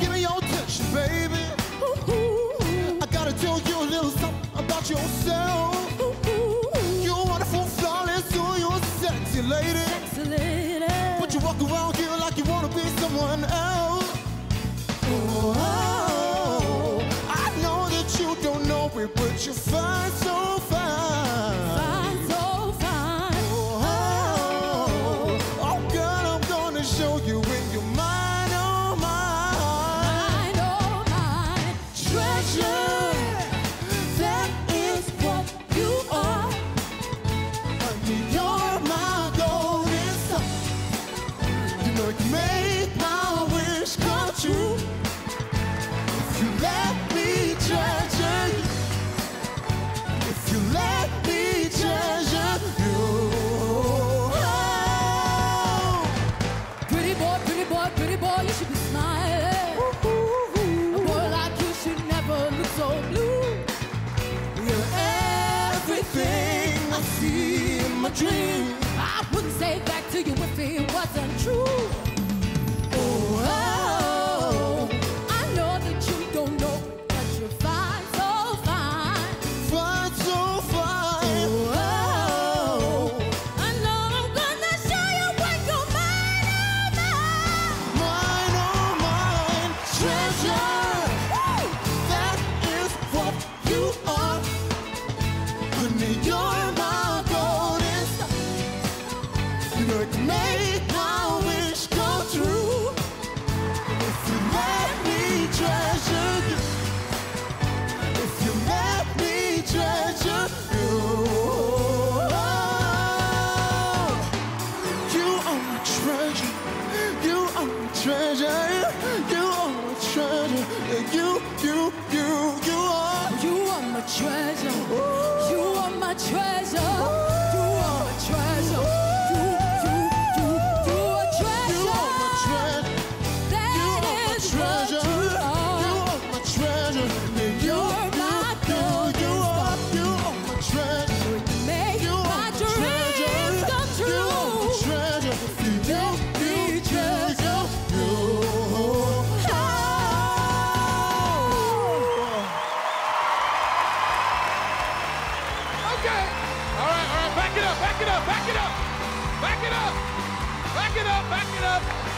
give me your attention, baby. Ooh, ooh, I gotta tell you a little something about yourself. Ooh, you're wonderful, flawless, so you're a sexy lady. Sexy lady. But you walk around here like you wanna be someone else. Oh, I know that you don't know it, but you're fine. You make my wish come true. If you let me treasure you, if you let me treasure you. Oh. Pretty boy, pretty boy, pretty boy, you should be smiling. A boy like you should never look so blue. You're everything I see in my dream. I wouldn't say that to you if it wasn't true. Oh, I know that you don't know, but you're fine, so fine. Fine, so fine. Oh, I know I'm gonna show you what you're mine, oh Mine, oh mine, treasure. Treasure. You are my treasure. You are my treasure. Yeah, You, you, you, you are. You are my treasure. You are my treasure. Back it up. Back it up. Back it up, back it up.